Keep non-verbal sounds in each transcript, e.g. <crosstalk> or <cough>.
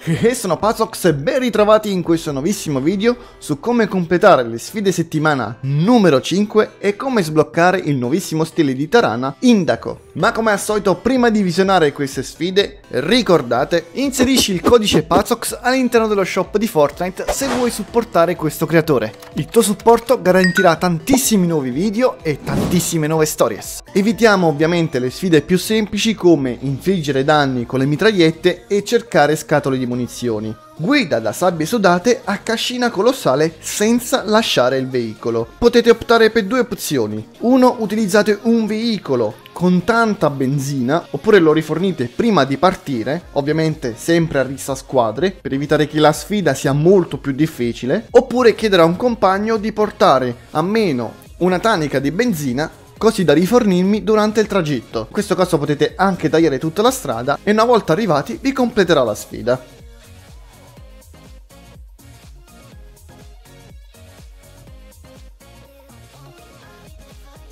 <laughs> E sono Pazox e ben ritrovati in questo nuovissimo video su come completare le sfide settimana numero 5 e come sbloccare il nuovissimo stile di Tarana Indaco. Ma come al solito prima di visionare queste sfide ricordate inserisci il codice Pazox all'interno dello shop di Fortnite se vuoi supportare questo creatore. Il tuo supporto garantirà tantissimi nuovi video e tantissime nuove stories. Evitiamo ovviamente le sfide più semplici come infliggere danni con le mitragliette e cercare scatole di munizioni. Guida da sabbie sudate a cascina colossale senza lasciare il veicolo. Potete optare per due opzioni. Uno, utilizzate un veicolo con tanta benzina, oppure lo rifornite prima di partire, ovviamente sempre a rissa squadre, per evitare che la sfida sia molto più difficile, oppure chiedere a un compagno di portare a meno una tanica di benzina così da rifornirmi durante il tragitto. In questo caso potete anche tagliare tutta la strada e una volta arrivati vi completerà la sfida.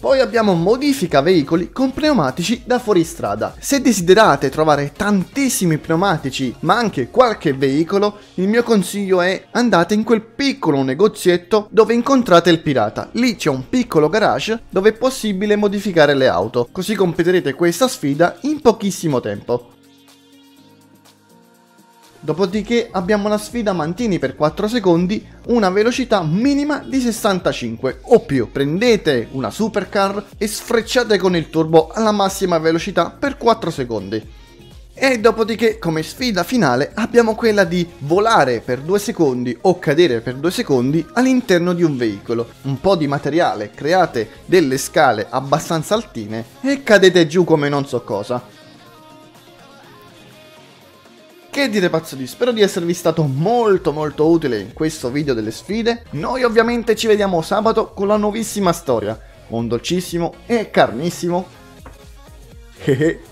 Poi abbiamo modifica veicoli con pneumatici da fuoristrada. Se desiderate trovare tantissimi pneumatici ma anche qualche veicolo, il mio consiglio è andate in quel piccolo negozietto dove incontrate il pirata. Lì c'è un piccolo garage dove è possibile modificare le auto, così completerete questa sfida in pochissimo tempo. Dopodiché abbiamo la sfida mantini per 4 secondi una velocità minima di 65 o più. Prendete una supercar e sfrecciate con il turbo alla massima velocità per 4 secondi. E dopodiché come sfida finale abbiamo quella di volare per 2 secondi o cadere per 2 secondi all'interno di un veicolo. Un po' di materiale, create delle scale abbastanza altine e cadete giù come non so cosa. Che dire pazzoli, spero di esservi stato molto molto utile in questo video delle sfide. Noi ovviamente ci vediamo sabato con la nuovissima storia. Un dolcissimo e carnissimo. <laughs> Hehe.